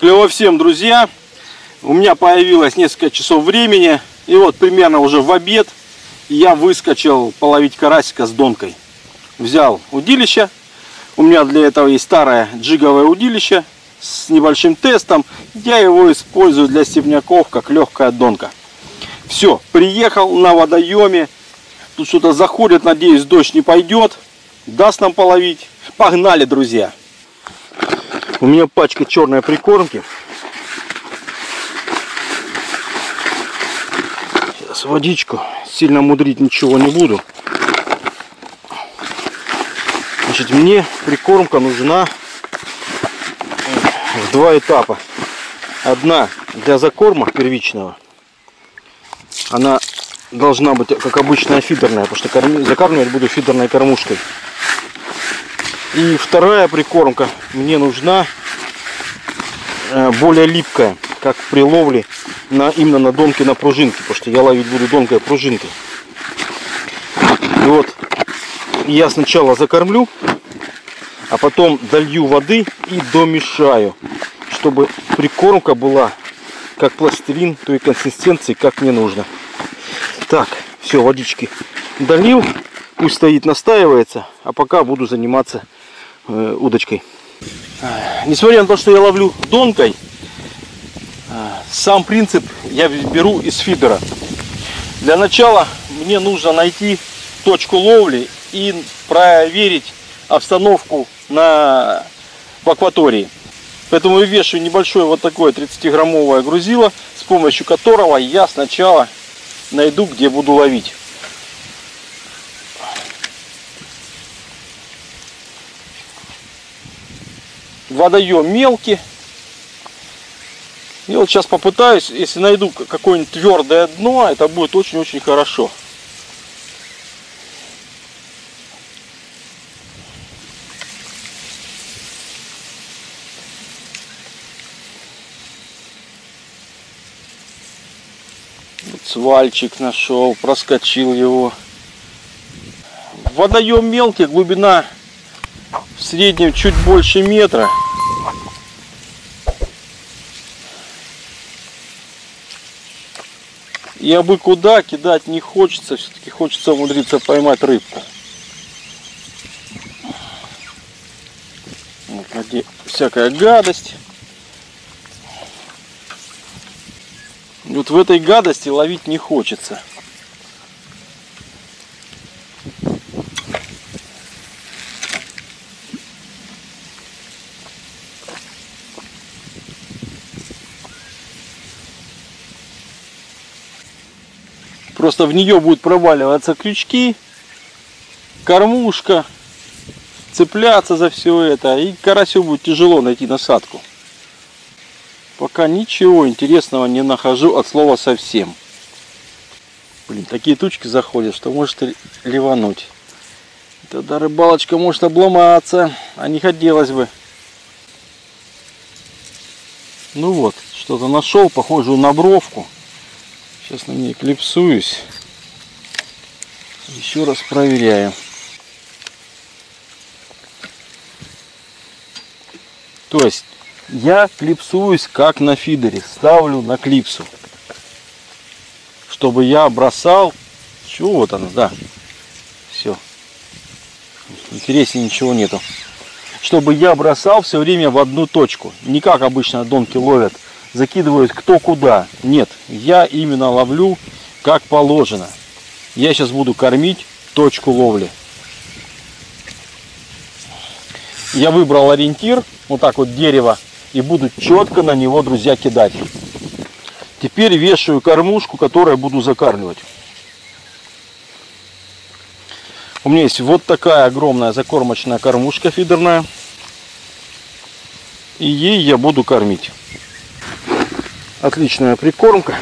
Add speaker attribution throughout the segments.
Speaker 1: Клево всем, друзья. У меня появилось несколько часов времени. И вот примерно уже в обед я выскочил половить карасика с донкой. Взял удилище. У меня для этого есть старое джиговое удилище с небольшим тестом. Я его использую для степняков как легкая донка. Все, приехал на водоеме. Тут что-то заходит, надеюсь, дождь не пойдет. Даст нам половить. Погнали, друзья. У меня пачка черной прикормки. Сейчас водичку. Сильно мудрить ничего не буду. Значит, мне прикормка нужна в два этапа. Одна для закорма первичного. Она должна быть, как обычная, фидерная, потому что корми, закармливать буду фидерной кормушкой. И вторая прикормка мне нужна э, более липкая, как при ловле на, именно на донке на пружинке, потому что я ловить буду донкой пружинкой. И вот я сначала закормлю, а потом долью воды и домешаю, чтобы прикормка была как пластилин той консистенции, как мне нужно. Так, все, водички долил, пусть стоит, настаивается, а пока буду заниматься э, удочкой. Несмотря на то, что я ловлю донкой, э, сам принцип я беру из фидера. Для начала мне нужно найти точку ловли и проверить обстановку на, в акватории. Поэтому я вешаю небольшое вот такое 30-граммовое грузило, с помощью которого я сначала найду, где буду ловить. Водоем мелкий. И вот сейчас попытаюсь, если найду какое-нибудь твердое дно, это будет очень-очень хорошо. свальчик нашел, проскочил его. Водоем мелкий, глубина в среднем чуть больше метра. И абы куда кидать не хочется, все-таки хочется умудриться поймать рыбку. Вот, где всякая гадость. Вот в этой гадости ловить не хочется. Просто в нее будут проваливаться крючки, кормушка, цепляться за все это. И карасю будет тяжело найти насадку. Пока ничего интересного не нахожу от слова совсем. Блин, такие тучки заходят, что может ливануть. Тогда рыбалочка может обломаться, а не хотелось бы. Ну вот, что-то нашел, похожую на бровку. Сейчас на ней клипсуюсь. Еще раз проверяем. То есть я клипсуюсь как на фидере, ставлю на клипсу. Чтобы я бросал. Чего вот она, да. Все. Интереснее ничего нету. Чтобы я бросал все время в одну точку. Не как обычно донки ловят. Закидывают кто куда. Нет, я именно ловлю как положено. Я сейчас буду кормить точку ловли. Я выбрал ориентир, вот так вот дерево и буду четко на него, друзья, кидать. Теперь вешаю кормушку, которую буду закармливать. У меня есть вот такая огромная закормочная кормушка фидерная. И ей я буду кормить. Отличная прикормка.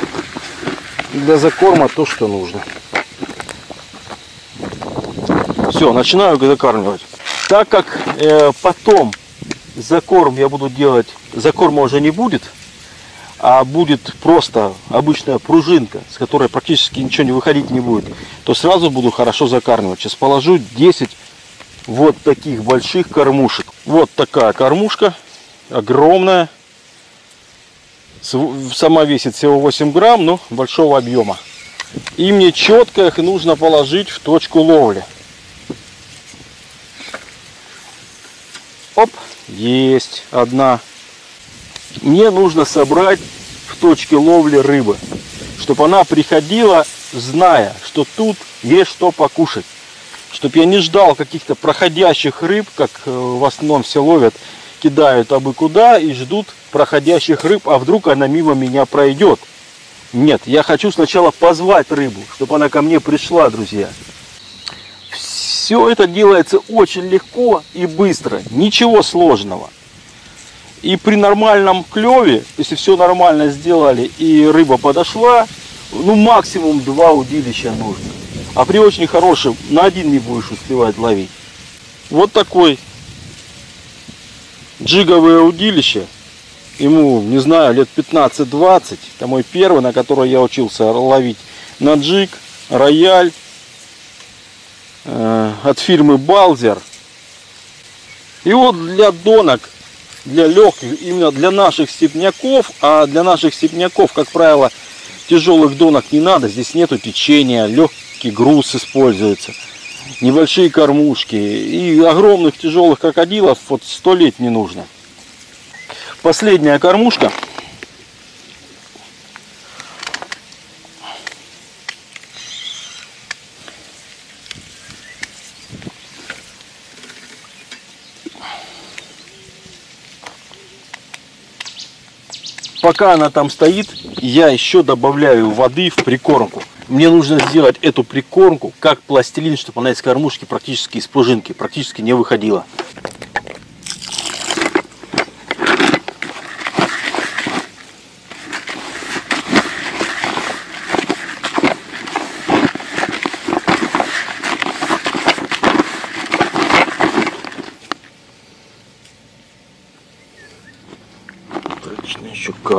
Speaker 1: Для закорма то, что нужно. Все, начинаю закармливать. Так как э, потом закорм я буду делать, закорма уже не будет, а будет просто обычная пружинка, с которой практически ничего не выходить не будет, то сразу буду хорошо закармливать. Сейчас положу 10 вот таких больших кормушек. Вот такая кормушка, огромная. Сама весит всего 8 грамм, но большого объема. И мне четко их нужно положить в точку ловли. Оп, есть одна. Мне нужно собрать в точке ловли рыбы, чтобы она приходила, зная, что тут есть что покушать. Чтобы я не ждал каких-то проходящих рыб, как э, в основном все ловят, кидают абы куда и ждут проходящих рыб, а вдруг она мимо меня пройдет. Нет, я хочу сначала позвать рыбу, чтобы она ко мне пришла, друзья. Все это делается очень легко и быстро, ничего сложного. И при нормальном клеве, если все нормально сделали и рыба подошла, ну максимум два удилища нужно. А при очень хорошем на один не будешь успевать ловить. Вот такой джиговое удилище ему, не знаю, лет 15-20. Это мой первый, на который я учился ловить на джиг, рояль э, от фирмы Балзер. И вот для донок, для легких, именно для наших степняков, а для наших степняков, как правило, тяжелых донок не надо, здесь нету течения, легкий груз используется, небольшие кормушки и огромных тяжелых крокодилов вот сто лет не нужно. Последняя кормушка. Пока она там стоит, я еще добавляю воды в прикормку. Мне нужно сделать эту прикормку как пластилин, чтобы она из кормушки практически из пружинки практически не выходила.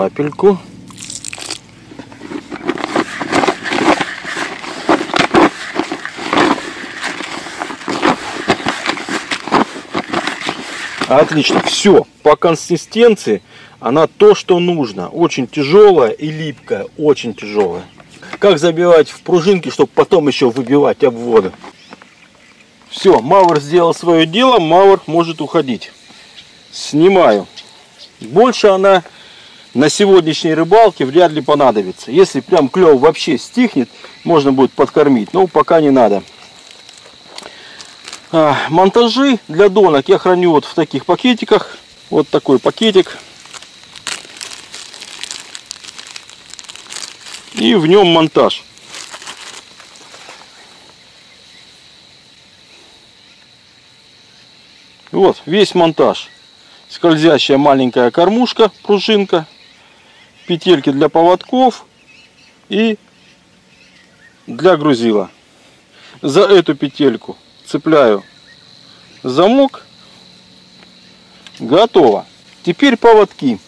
Speaker 1: капельку. Отлично, все, по консистенции она то, что нужно. Очень тяжелая и липкая, очень тяжелая. Как забивать в пружинки, чтобы потом еще выбивать обводы. Все, Мауэр сделал свое дело, Мауэр может уходить. Снимаю. Больше она на сегодняшней рыбалке вряд ли понадобится. Если прям клев вообще стихнет, можно будет подкормить, но пока не надо. А, монтажи для донок я храню вот в таких пакетиках. Вот такой пакетик. И в нем монтаж. Вот, весь монтаж. Скользящая маленькая кормушка, пружинка петельки для поводков и для грузила. За эту петельку цепляю замок. Готово. Теперь поводки.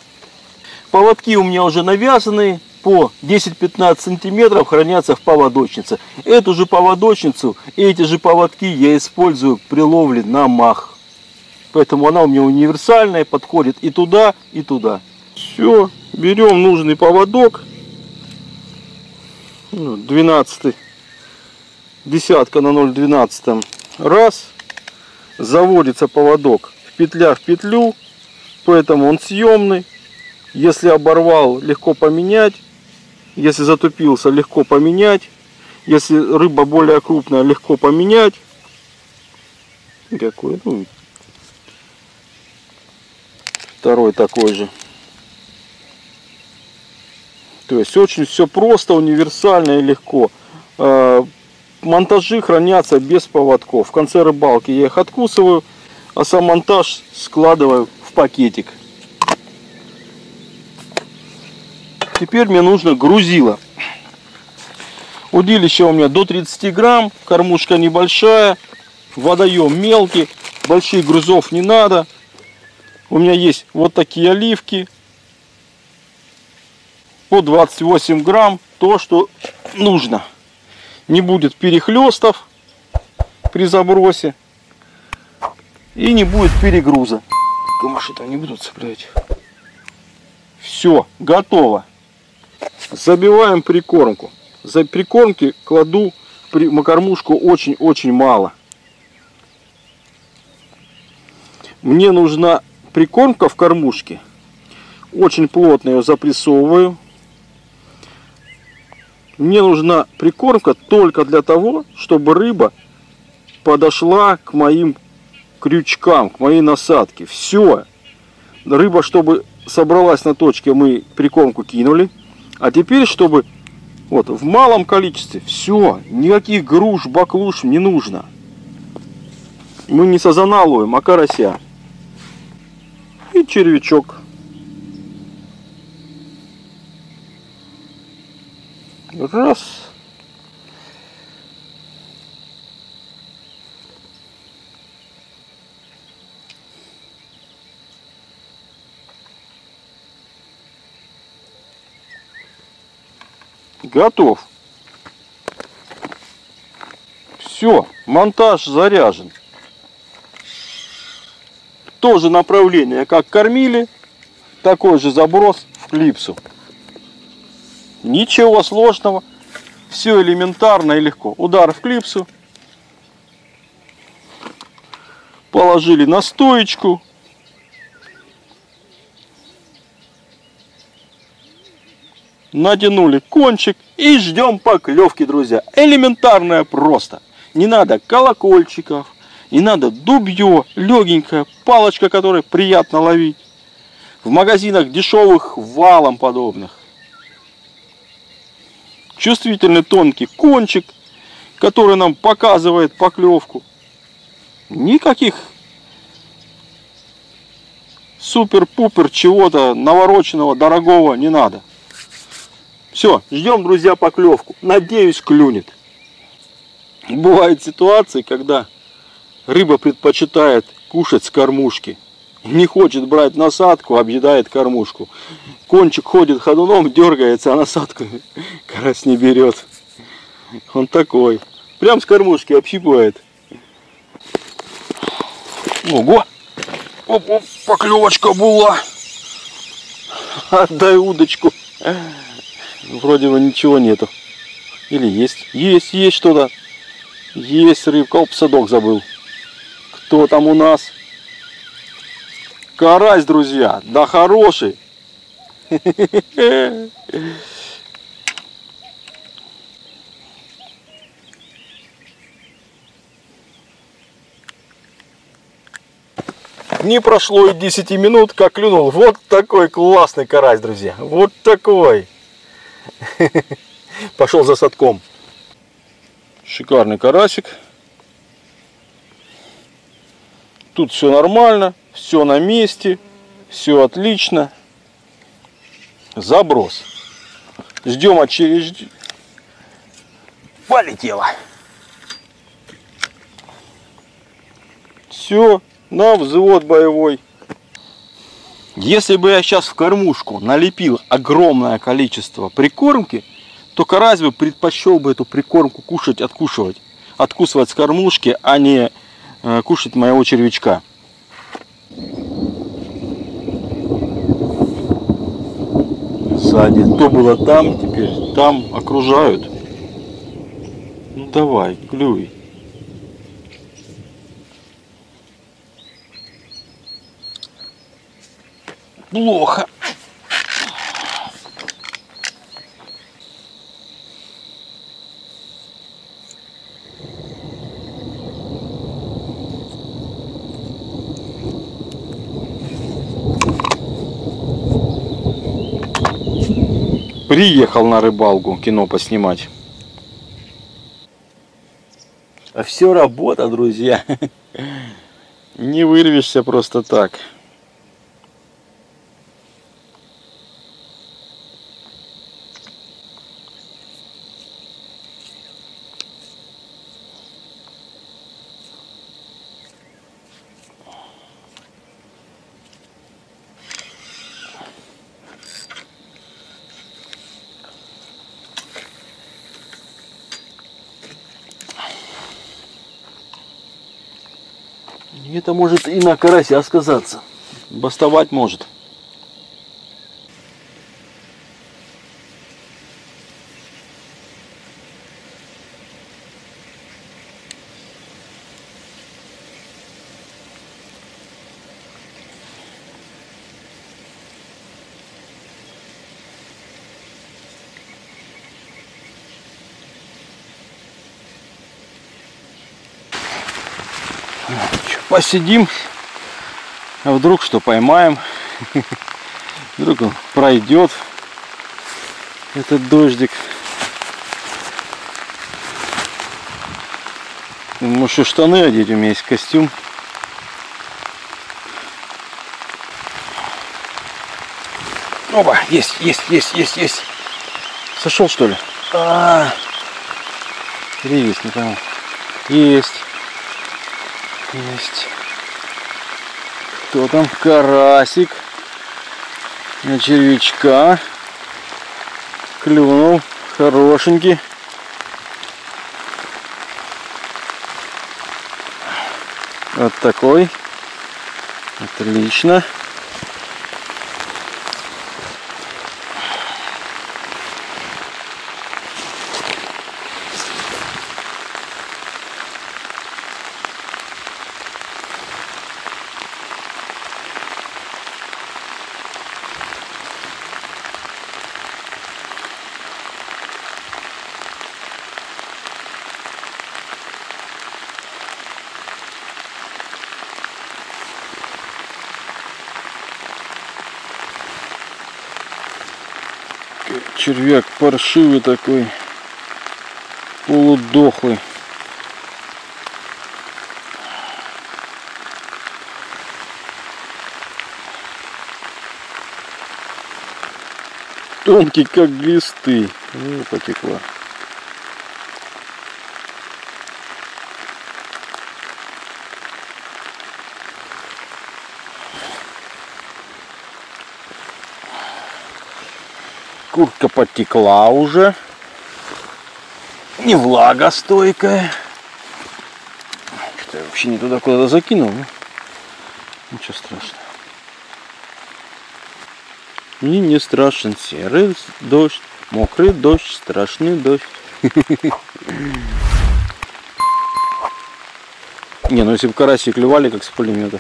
Speaker 1: Поводки у меня уже навязаны по 10-15 сантиметров хранятся в поводочнице. Эту же поводочницу, эти же поводки я использую при ловле на мах. Поэтому она у меня универсальная, подходит и туда, и туда. Все, берем нужный поводок 12 ну, десятка на 0,12 раз. Заводится поводок в петля в петлю поэтому он съемный. Если оборвал легко поменять. Если затупился легко поменять. Если рыба более крупная легко поменять. Какой ну, второй такой же. То есть очень все просто, универсально и легко. Монтажи хранятся без поводков. В конце рыбалки я их откусываю, а сам монтаж складываю в пакетик. Теперь мне нужно грузило. Удилище у меня до 30 грамм, кормушка небольшая, водоем мелкий, больших грузов не надо. У меня есть вот такие оливки, по 28 грамм то, что нужно. Не будет перехлестов при забросе и не будет перегруза. Камаши там не будут цеплять. Все, готово. Забиваем прикормку. За прикормки кладу при макормушку очень-очень мало. Мне нужна прикормка в кормушке. Очень плотно ее запрессовываю. Мне нужна прикормка только для того, чтобы рыба подошла к моим крючкам, к моей насадке. Все. Рыба, чтобы собралась на точке, мы прикормку кинули. А теперь, чтобы вот в малом количестве, все, никаких груш, баклуш не нужно. Мы не сазана ловим, а карася. И червячок. Раз. Готов. Все, монтаж заряжен. То же направление, как кормили, такой же заброс в клипсу. Ничего сложного. Все элементарно и легко. Удар в клипсу. Положили на стоечку. Натянули кончик и ждем поклевки, друзья. Элементарная просто. Не надо колокольчиков, не надо дубье, легенькая палочка, которой приятно ловить. В магазинах дешевых валом подобных чувствительный тонкий кончик, который нам показывает поклевку. Никаких супер-пупер чего-то навороченного, дорогого не надо. Все, ждем, друзья, поклевку. Надеюсь, клюнет. Бывают ситуации, когда рыба предпочитает кушать с кормушки. Не хочет брать насадку, объедает кормушку кончик ходит ходуном, дергается, а насадку карась не берет. Он такой. Прям с кормушки общипывает. Ого! Оп, оп, поклевочка была. Отдай удочку. Вроде бы ничего нету. Или есть? Есть, есть что-то. Есть рыбка. Оп, садок забыл. Кто там у нас? Карась, друзья. Да хороший. Не прошло и 10 минут, как клюнул. Вот такой классный карась, друзья. Вот такой. Пошел за садком. Шикарный карасик. Тут все нормально, все на месте, все отлично заброс. Ждем очередь. Полетело. Все, на взвод боевой. Если бы я сейчас в кормушку налепил огромное количество прикормки, то карась бы предпочел бы эту прикормку кушать, откушивать. Откусывать с кормушки, а не э, кушать моего червячка. Сзади. То было там, теперь там окружают. Ну давай, клюй. Плохо. Приехал на рыбалку кино поснимать. А все работа, друзья. Не вырвешься просто так. и на карася сказаться. Бастовать может. Посидим. А вдруг что поймаем? Вдруг он пройдет этот дождик. Может и штаны одеть, у меня есть костюм. Оба, есть, есть, есть, есть, есть. Сошел что ли? А, -а, -а. Есть, не понял. Есть. Есть. Кто там? Карасик. На червячка. Клюнул. Хорошенький. Вот такой. Отлично. Паршивый такой, полудохлый. Тонкий, как глисты. Ну, потекла. Куртка потекла уже. Не влагостойкая. Что-то я вообще не туда куда-то закинул. Ну, ничего страшного. Мне не страшен серый дождь, мокрый дождь, страшный дождь. Не, ну если бы караси клевали, как с пулемета,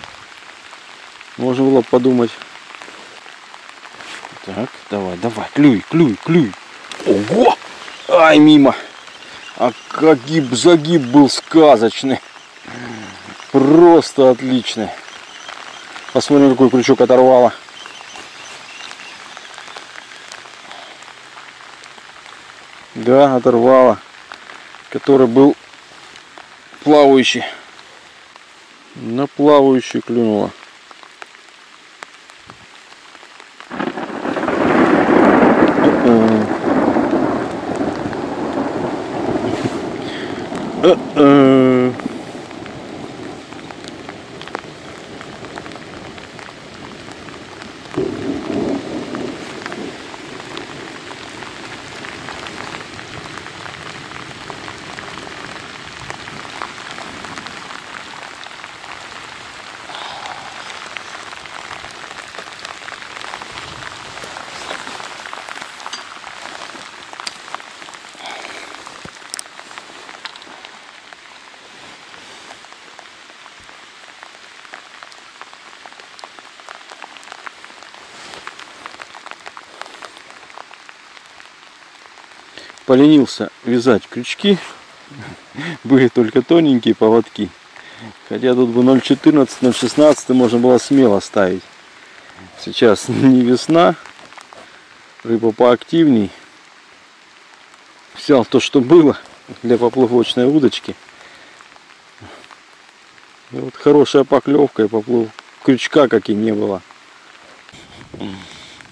Speaker 1: можно было подумать. Давай, давай, клюй, клюй, клюй. Ого! Ай, мимо. А какой загиб был сказочный. Просто отличный. Посмотрим, какой крючок оторвало. Да, оторвало. Который был плавающий. На плавающий клюнуло. う、うん。Поленился вязать крючки. Были только тоненькие поводки. Хотя тут бы 0.14, 0.16 можно было смело ставить. Сейчас не весна. Рыба поактивней. Взял то, что было для поплавочной удочки. И вот хорошая поклевка и поплыв крючка как и не было.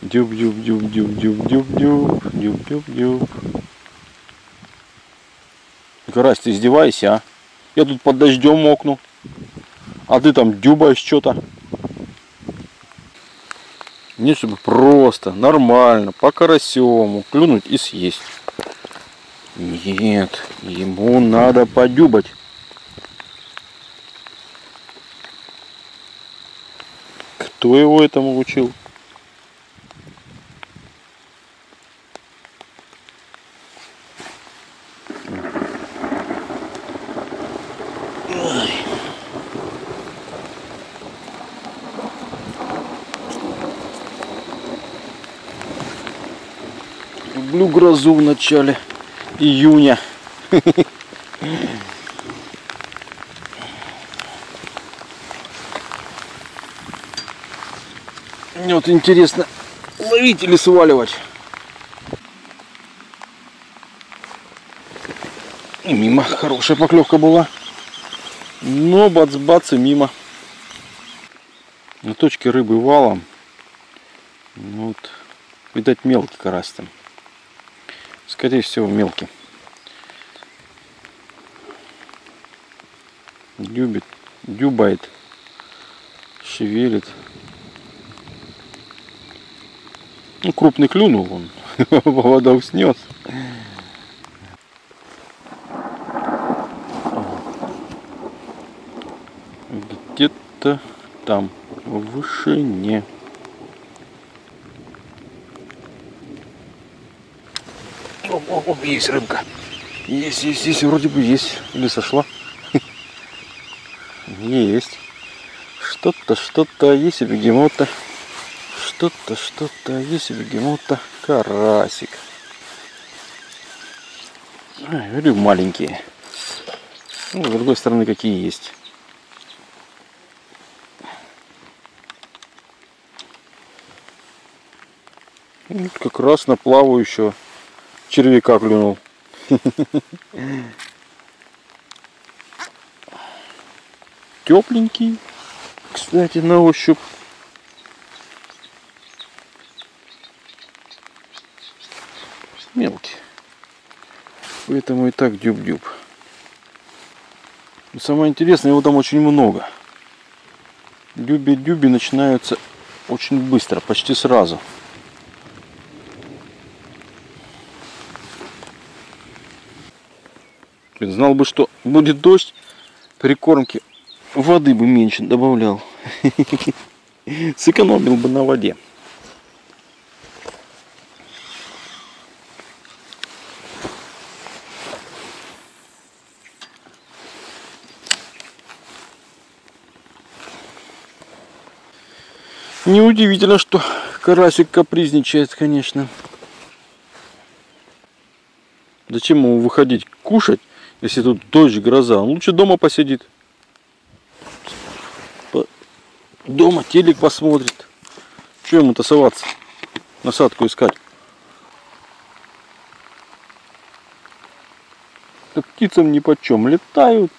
Speaker 1: Дюб-дюб-дюб-дюб-дюб-дюб-дюб. Карась, ты издевайся, а? Я тут под дождем мокну. А ты там дюбаешь что-то. Не, чтобы просто, нормально, по карасему клюнуть и съесть. Нет, ему надо подюбать. Кто его этому учил? грозу в начале июня. Мне вот интересно, ловить или сваливать. Мимо, хорошая поклевка была. Но бац-бац и мимо. На точке рыбы валом. Ну вот, видать, мелкий карась там. Скорее всего, мелкий. Дюбит, дюбает, шевелит. Ну, крупный клюнул он, поводок снес. Где-то там, в вышине. Оп, оп, оп, есть рыбка. Есть, есть, есть, вроде бы есть. Или сошла. Есть. Что-то, что-то есть у бегемота. Что-то, что-то есть у бегемота. Карасик. А, говорю, маленькие. Ну, с другой стороны, какие есть. Вот как раз на плавающего червяка клюнул. Тепленький, кстати, на ощупь. Мелкий. Поэтому и так дюб-дюб. Самое интересное, его там очень много. Дюби-дюби начинаются очень быстро, почти сразу. Блин, знал бы, что будет дождь, прикормки воды бы меньше добавлял. Сэкономил бы на воде. Неудивительно, что карасик капризничает, конечно. Зачем ему выходить кушать, если тут дождь, гроза, он лучше дома посидит. Дома телек посмотрит. Че ему тасоваться? Насадку искать. Да птицам ни по чем. Летают.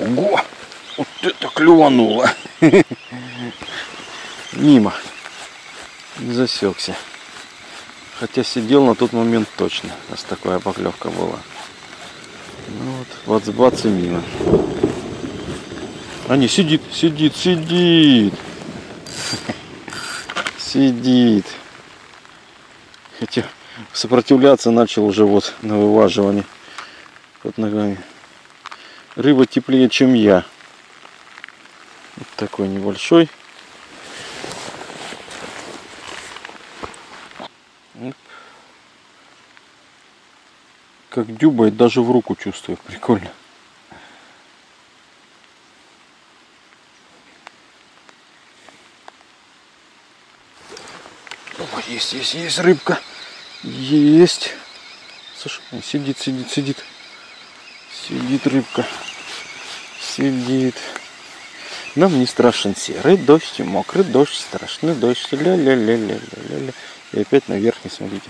Speaker 1: Ого! Вот это клювануло. Мимо. Не засекся. Хотя сидел на тот момент точно, раз такая поклевка была. Ну вот, бац-бац и мимо. А не, сидит, сидит, сидит. Сидит. Хотя сопротивляться начал уже вот на вываживании под ногами. Рыба теплее, чем я. Вот такой небольшой. Как дюбает, даже в руку чувствую. Прикольно. О, есть, есть, есть рыбка. Есть. Слушай, сидит, сидит, сидит. Сидит рыбка. Сидит. Нам не страшен серый дождь мокрый дождь, страшный дождь. Ля-ля-ля-ля-ля-ля. И опять наверх не смотрите.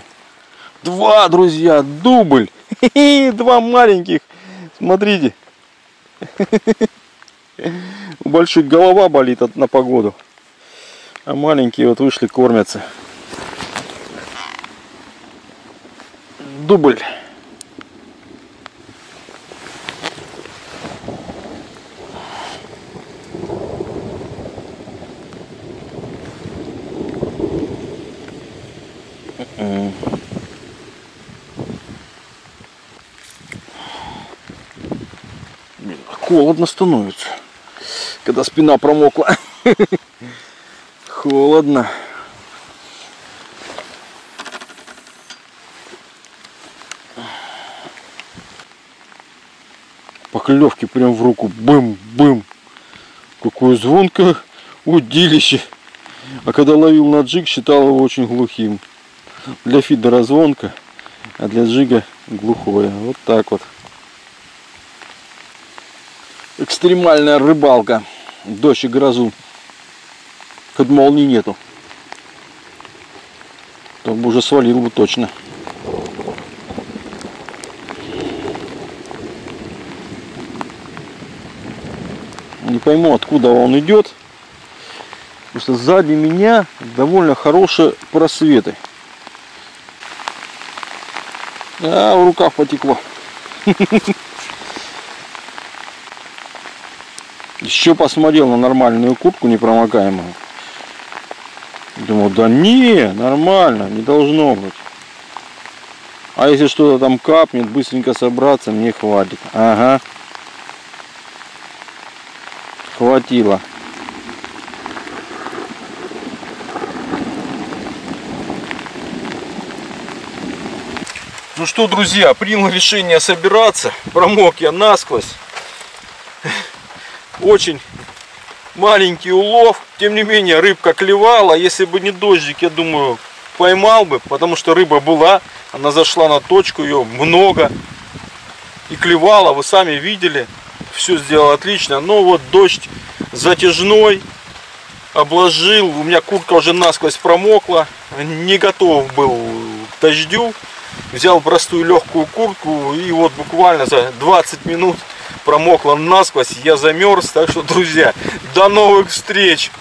Speaker 1: Два, друзья, дубль. Два маленьких. Смотрите. У больших голова болит от, на погоду. А маленькие вот вышли кормятся. Дубль. Холодно становится, когда спина промокла. Холодно. Поклевки прям в руку. Бым-бым. Какое звонкое удилище. А когда ловил на джиг, считал его очень глухим. Для фидера звонка. а для джига глухое. Вот так вот. Экстремальная рыбалка. Дождь и грозу. Хоть молнии нету. То бы уже свалил бы точно. Не пойму, откуда он идет. Потому что сзади меня довольно хорошие просветы. А, в руках потекло. Еще посмотрел на нормальную куртку непромокаемую. Думал, да не, нормально, не должно быть. А если что-то там капнет, быстренько собраться, мне хватит. Ага. Хватило. Ну что, друзья, принял решение собираться. Промок я насквозь. Очень маленький улов. Тем не менее, рыбка клевала. Если бы не дождик, я думаю, поймал бы. Потому что рыба была. Она зашла на точку, ее много. И клевала, вы сами видели. Все сделал отлично. Но вот дождь затяжной. Обложил. У меня куртка уже насквозь промокла. Не готов был к дождю взял простую легкую куртку и вот буквально за 20 минут промокла насквозь, я замерз. Так что, друзья, до новых встреч!